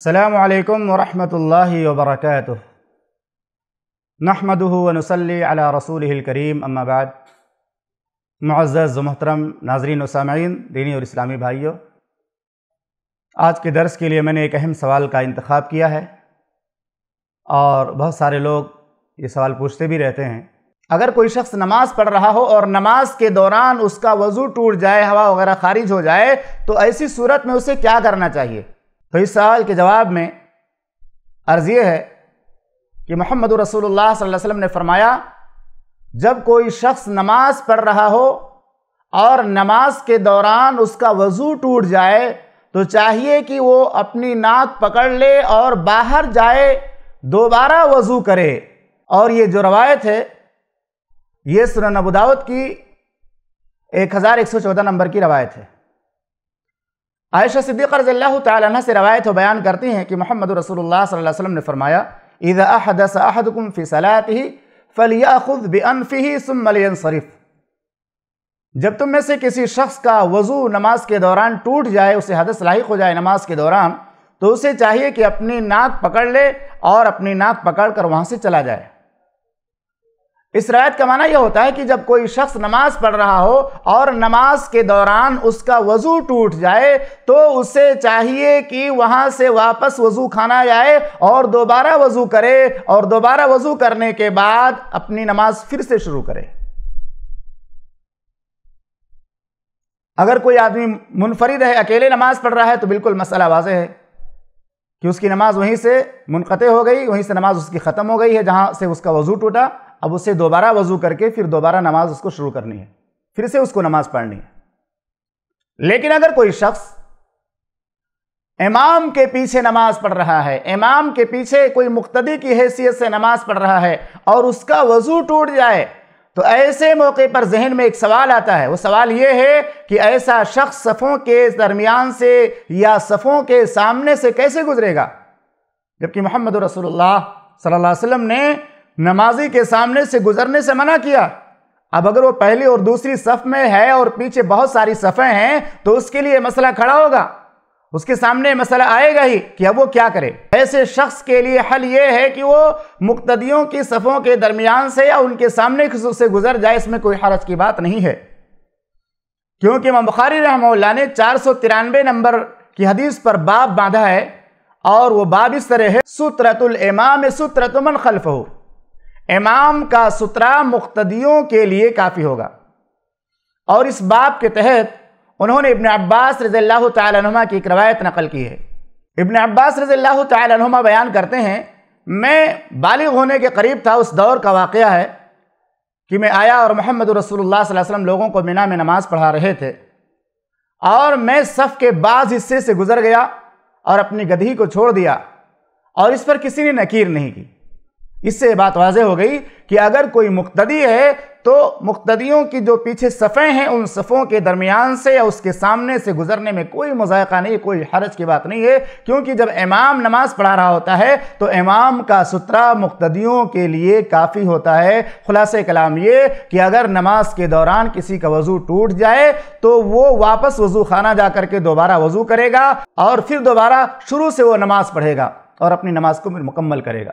अल्लाम वरहमतुल्लाहि वबरकातुह नहमदुहु व अला रसूलिहिल करीम अम्मा बाद मुअज़्ज़ज़ मोहतरम नाजरीन सामीन दीनी और इस्लामी भाइयों आज के दर्स के लिए मैंने एक अहम सवाल का इंतखब किया है और बहुत सारे लोग ये सवाल पूछते भी रहते हैं अगर कोई शख्स नमाज़ पढ़ रहा हो और नमाज़ के दौरान उसका वज़ू टूट जाए हवा वगैरह खारिज हो जाए तो ऐसी सूरत में उसे क्या करना चाहिए तो इस सवाल के जवाब में अर्ज़ ये है कि मोहम्मद रसूलुल्लाह सल्लल्लाहु अलैहि वसल्लम ने फरमाया, जब कोई शख्स नमाज़ पढ़ रहा हो और नमाज़ के दौरान उसका वज़ू टूट जाए तो चाहिए कि वो अपनी नाक पकड़ ले और बाहर जाए, दोबारा वज़ू करे। और ये जो रवायत है, ये सुनन अबू दाऊद की एक हज़ार एक सौ चौदह नंबर की रवायत है। आयशा सिद्दीक़ रज़ियल्लाहु तआला से रवायत हो बयान करती हैं कि मोहम्मद रसूलुल्लाह सल्लल्लाहु अलैहि वसल्लम ने फरमाया, इज़ा अहदस अहदकुम फ़ी सलातिही फलियाखुद बिअनफिही सुम्मा लियनसरिफ जब तुम में से किसी शख्स का वज़ू नमाज़ के दौरान टूट जाए, उसे हदस लाहिक हो जाए नमाज़ के दौरान तो उसे चाहिए कि अपनी नाक पकड़ ले और अपनी नाक पकड़ कर वहाँ से चला जाए। इस रायत का माना यह होता है कि जब कोई शख्स नमाज़ पढ़ रहा हो और नमाज़ के दौरान उसका वज़ू टूट जाए तो उसे चाहिए कि वहाँ से वापस वज़ू खाना जाए और दोबारा वज़ू करे और दोबारा वज़ू करने के बाद अपनी नमाज़ फिर से शुरू करे। अगर कोई आदमी मुनफरिद है, अकेले नमाज़ पढ़ रहा है तो बिल्कुल मसला वाज है कि उसकी नमाज़ वहीं से मुनक़ हो गई, वहीं से नमाज़ उसकी ख़त्म हो गई है, जहाँ से उसका वज़ू टूटा। अब उसे दोबारा वज़ू करके फिर दोबारा नमाज़ उसको शुरू करनी है। फिर से उसको नमाज़ पढ़नी है। लेकिन अगर कोई शख्स इमाम के पीछे नमाज़ पढ़ रहा है, इमाम के पीछे कोई मुख्तदी की हैसियत से नमाज़ पढ़ रहा है और उसका वज़ू टूट जाए तो ऐसे मौके पर जहन में एक सवाल आता है। वो सवाल ये है कि ऐसा शख्स सफ़ों के दरमियान से या सफ़ों के सामने से कैसे गुजरेगा? जबकि मोहम्मद रसूलुल्लाह सल्लल्लाहु अलैहि वसल्लम ने नमाजी के सामने से गुजरने से मना किया। अब अगर वो पहली और दूसरी सफ में है और पीछे बहुत सारी सफ़ें हैं तो उसके लिए मसला खड़ा होगा। उसके सामने मसला आएगा ही कि अब वो क्या करे। ऐसे शख्स के लिए हल ये है कि वो मुक्तदियों की सफ़ों के दरमियान से या उनके सामने से गुजर जाए, इसमें कोई हरज की बात नहीं है। क्योंकि इमाम बुखारी रहमल्ला ने चार सौ तिरानवे नंबर की हदीस पर बाब बांधा है और वो बाब इस तरह है, सुत्रतुल इमाम सुत्रतुमन खल्फ हो इमाम का सुतरा मुख्तदियों के लिए काफ़ी होगा। और इस बाब के तहत उन्होंने इबन अब्बास रज़ील्लाहु तुमा की एक रवायत नकल की है। इबन अब्बास रज़ील्लाहु तआला बयान करते हैं, मैं बालिग होने के करीब था, उस दौर का वाक़ है कि मैं आया और मोहम्मद अलैहि वसल्लम लोगों को मिना में नमाज़ पढ़ा रहे थे। और मैं सफ़ के बाज़ हिस्से से गुज़र गया और अपनी गधी को छोड़ दिया और इस पर किसी ने नकीर नहीं की। इससे बात वाजह हो गई कि अगर कोई मुख्तदी है तो मुख्तदियों की जो पीछे सफ़ें हैं, उन सफ़ों के दरमियान से या उसके सामने से गुजरने में कोई मजायका नहीं, कोई हरज की बात नहीं है। क्योंकि जब इमाम नमाज़ पढ़ा रहा होता है तो इमाम का सुतरा मुख्तदियों के लिए काफ़ी होता है। खुलास कलाम ये कि अगर नमाज़ के दौरान किसी का वज़ू टूट जाए तो वो वापस वज़ू खाना जा करके दोबारा वज़ू करेगा और फिर दोबारा शुरू से वो नमाज़ पढ़ेगा और अपनी नमाज़ को मुकम्मल करेगा।